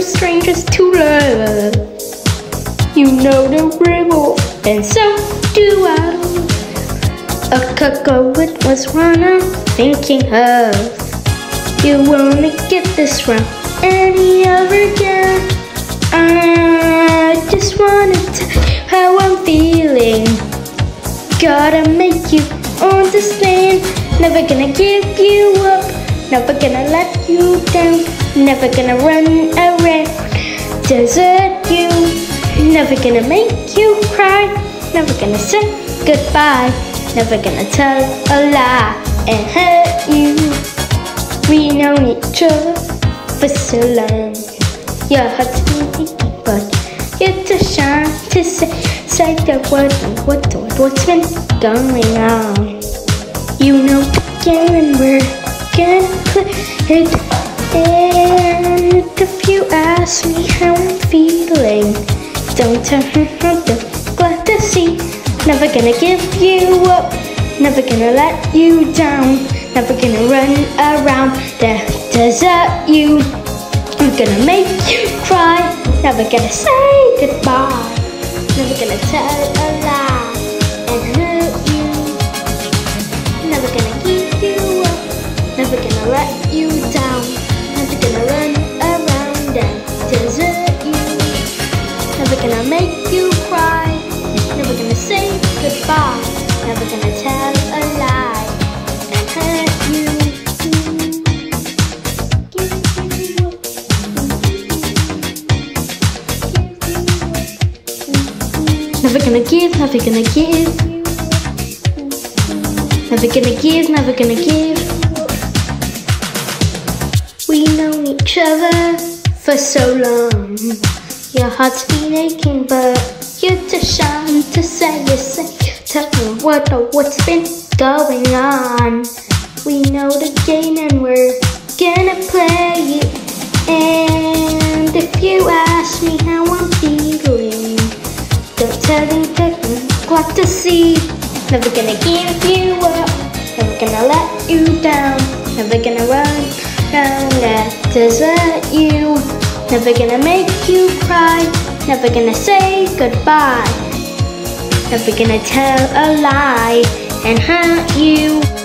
strangers to love. You know the rebel, and so do I. A it was what I'm thinking of. You wanna get this wrong any other again? I just wanna tell how I'm feeling. Gotta make you understand. Never gonna give you up. Never gonna let you down. Never gonna run around. Desert you. Never gonna make you cry. Never gonna say goodbye. Never gonna tell a lie and hurt you. We know each other for so long. Your heart's beating, but you're too shy to say, say the word what, what, what's been going on. You know the game and we're gonna it. Don't me how to glad to see. Never gonna give you up, never gonna let you down, never gonna run around. The desert you. I'm gonna make you cry, never gonna say goodbye, never gonna tell a lie make you cry, never gonna say goodbye, never gonna tell a lie and hurt you. Never gonna give, never gonna give. Never gonna give, never gonna give. We known each other for so long. Your heart's been aching, but you're too shy to say you say. Tell me what or what's been going on. We know the game and we're gonna play it. And if you ask me how I'm feeling, don't tell me that glad to see. Never gonna give you up, never gonna let you down, never gonna run around and desert you. Never gonna make you cry, never gonna say goodbye, never gonna tell a lie and hurt you.